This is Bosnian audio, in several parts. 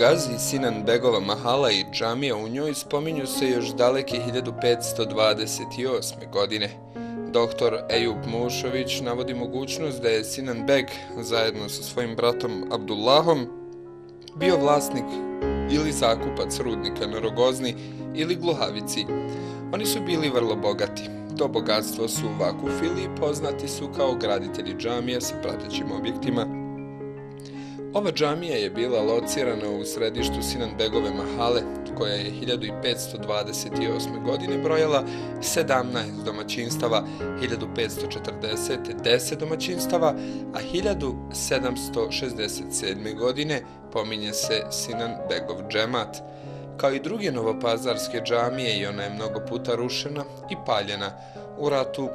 Gazi, Sinan Begova Mahala i džamija u njoj spominju se još daleke 1528. godine. Doktor Ejub Mušović navodi mogućnost da je Sinan Beg zajedno sa svojim bratom Abdullahom bio vlasnik ili zakupac rudnika na Rogozni ili Gluhavici. Oni su bili vrlo bogati. To bogatstvo su vakufili i poznati su kao graditelji džamija sa pratećim objektima Ova džamija je bila locirana u središtu Sinanbegove Mahale, koja je 1528. godine brojala 17 domaćinstava, 1540. 10 domaćinstava, a 1767. godine pominje se Sinanbegov džemat. Kao i druge novopazarske džamije i ona je mnogo puta rušena i paljena u ratu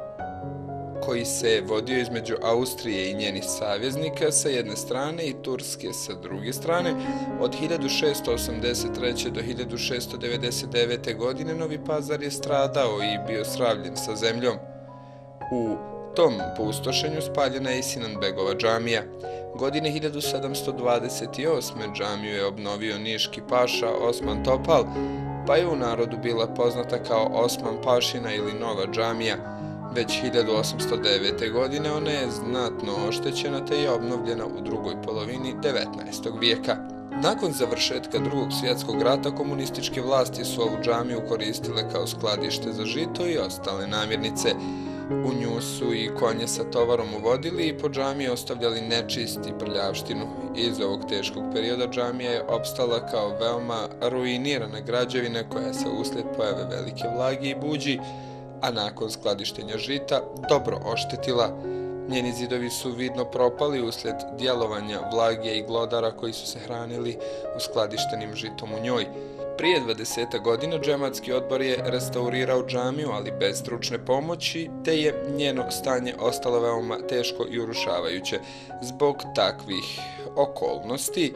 koji se vodio između Austrije i njenih savjeznika sa jedne strane i Turske sa druge strane, od 1683. do 1699. godine Novi Pazar je stradao i bio sravljen sa zemljom. U tom pustošenju spaljena je i Sinanbegova džamija. Godine 1728. džamiju je obnovio Niški paša Osman Topal, pa je u narodu bila poznata kao Osman Pašina ili Nova džamija, Već 1809. godine ona je znatno oštećena te je obnovljena u drugoj polovini 19. vijeka. Nakon završetka drugog svjetskog rata komunističke vlasti su ovu džamiju koristile kao skladište za žito i ostale namirnice. U nju su i konje sa tovarom uvodili i po džamiji ostavljali nečisti prljavštinu. Iz ovog teškog perioda džamija je opstala kao veoma ruinirana građevina koja se uslijed pojave velike vlage i buđi a nakon skladištenja žita dobro oštetila. Njeni zidovi su vidno propali uslijed djelovanja vlage i glodara koji su se hranili u skladištenim žitom u njoj. Prije 20 godina džematski odbor je restaurirao džamiju, ali bez stručne pomoći, te je njeno stanje ostalo veoma teško i urušavajuće. Zbog takvih okolnosti,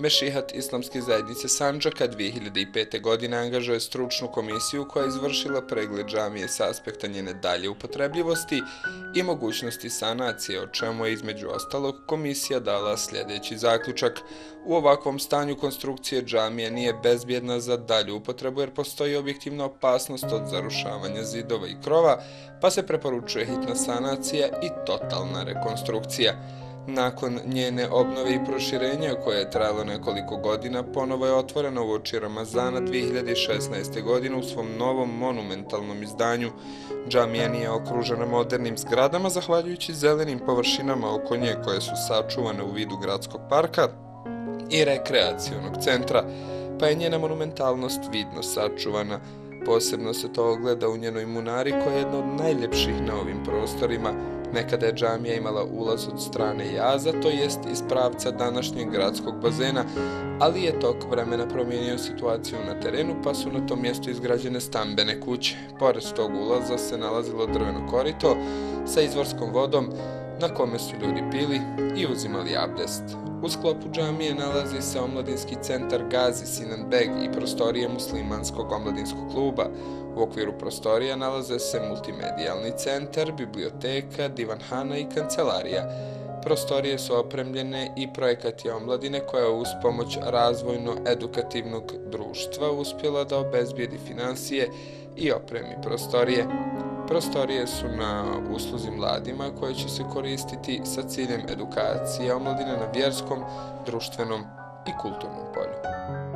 Mešihat Islamske zajednice Sanđaka 2005. godine angažuje stručnu komisiju koja je izvršila pregled džamije sa aspekta njene dalje upotrebljivosti i mogućnosti sanacije, o čemu je između ostalog komisija dala sljedeći zaključak. U ovakvom stanju konstrukcije džamije nije bezbjedna za dalju upotrebu jer postoji objektivna opasnost od zarušavanja zidova i krova, pa se preporučuje hitna sanacija i totalna rekonstrukcija. Nakon njene obnove i proširenja koje je trajalo nekoliko godina, ponovo je otvorena u oči Ramazana 2016. godine u svom novom monumentalnom izdanju. Džamija nije okružena modernim zgradama, zahvaljujući zelenim površinama oko nje koje su sačuvane u vidu gradskog parka i rekreacijonog centra, pa je njena monumentalnost vidno sačuvana. Posebno se to ogleda u njenoj munari koja je jedna od najljepših na ovim prostorima, Nekada je džamija imala ulaz od strane jaza, to jest iz pravca današnjeg gradskog bazena, ali je tok vremena promijenio situaciju na terenu, pa su na tom mjestu izgrađene stambene kuće. Pored tog ulaza se nalazilo drveno korito sa izvorskom vodom, na kome su ljudi pili i uzimali abdest. U sklopu džamije nalazi se omladinski centar Gazi Sinan Beg i prostorije muslimanskog omladinskog kluba. U okviru prostorija nalaze se multimedijalni centar, biblioteka, divanhana i kancelarija. Prostorije su opremljene i projekati omladine koja uz pomoć razvojno-edukativnog društva uspjela da obezbijedi financije i opremi prostorije. Prostorije su na usluzi mladima koje će se koristiti sa ciljem edukacije omladine na vjerskom, društvenom i kulturnom polju.